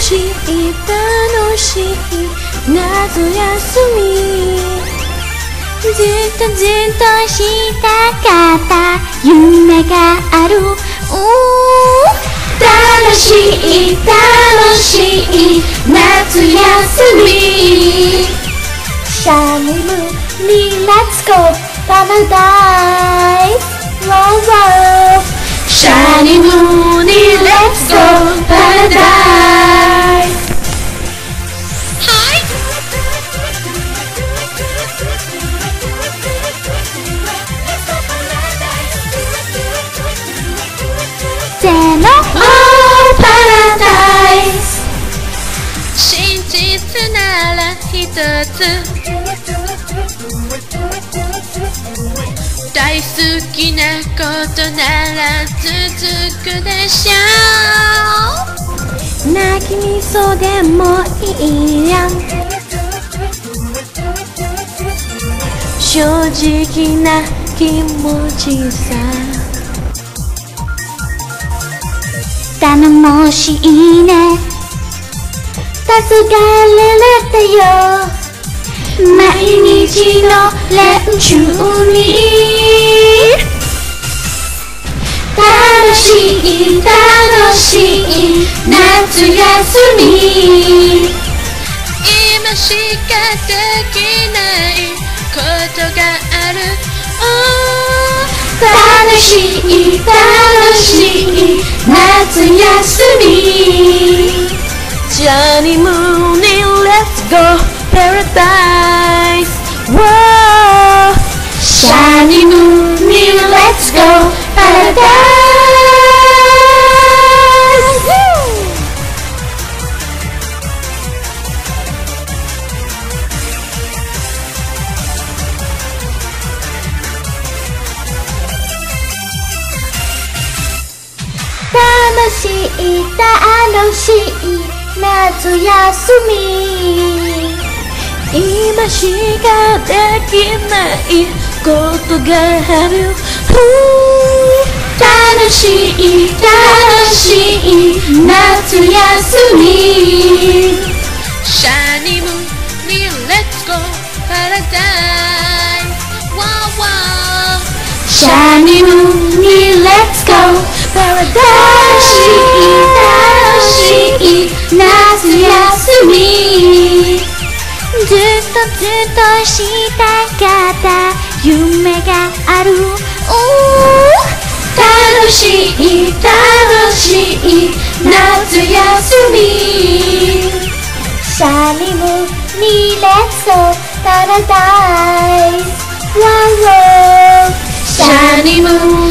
しい楽しい夏休み。ずっとずっとしたかった夢がある楽しい楽しい夏休み。シャネムリラッツゴーパラダイスローローシャネムせーの Oh Paradise 真実なら一つ。大好きなことなら続くでしょう。泣き味噌でもいいや正直な気持ちさ。頼もしいね。助がれたよ。毎日の練習に。楽しい楽しい。夏休み。しい楽しい夏休み。ジャーニムーン。しい楽しい夏休み。今しかできないことがある。楽しい楽しい夏休み。シャニムに Let's go Paradise Wow wow シャニムに楽しい楽しい夏休み。ずっとずっとしたかった夢がある。楽しい楽しい夏休み。シャリムにレッソパラダイスワンローシャリム。